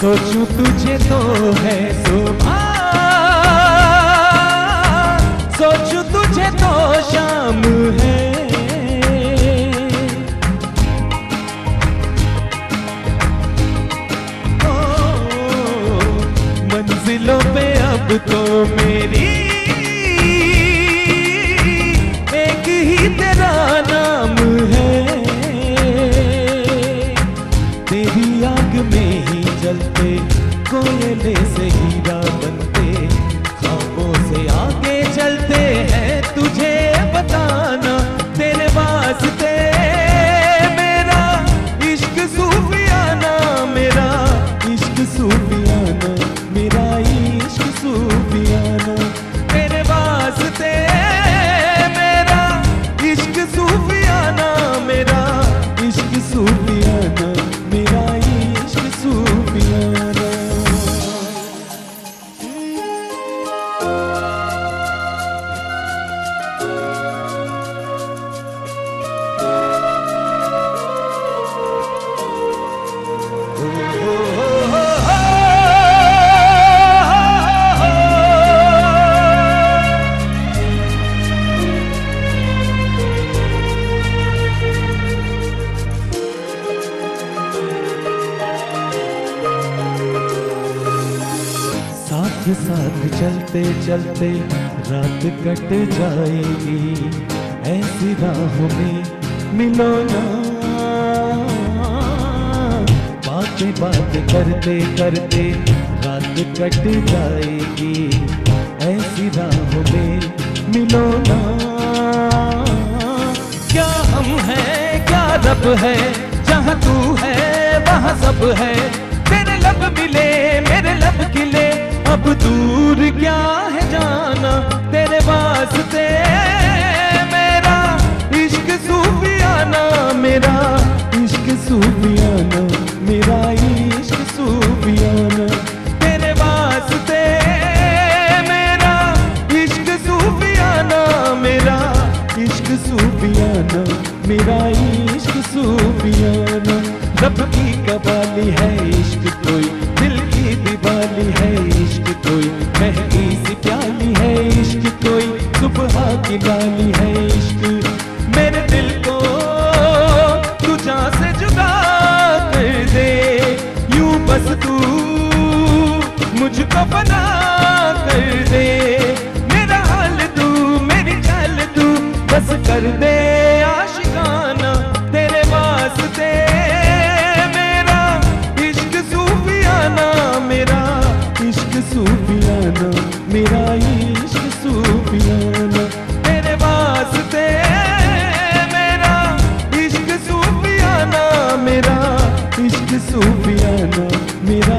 सोचूं तुझे तो है सुबह। सोचू तुझे तो शाम है। ओ, मंजिलों पे अब तो मेरी कोयले से हीरा साथ साथ चलते चलते रात कट जाएगी। ऐसी राहों में मिलो ना। बातें बातें करते करते रात कट जाएगी। ऐसी राहों में मिलो ना। क्या हम हैं, क्या रब है, जहाँ तू है, वहाँ सब है। तेरे लब मिले, मेरे लब खिले अब दूर क्या है जाना? तेरे वास्ते मेरा इश्क सूफियाना, मेरा इश्क सूफियाना, मेरा इश्क सूफियाना। तेरे वास्ते मेरा इश्क सूफियाना, मेरा इश्क सूफियाना, मेरा इश्क सूफियाना। रब की कवाली है इश्क कोई। दिवाली है इश्क कोई। महँगी सी प्याली है इश्क कोई। सुबह की डाली है इश्क। मेरे दिल को तू तुझा से जुदा कर दे। यूँ बस तू मुझको बना सूफियाना मेरा इश्क सूफियाना। तेरे वास्ते मेरा इश्क सूफियाना मेरा इश्क सूफियाना मेरा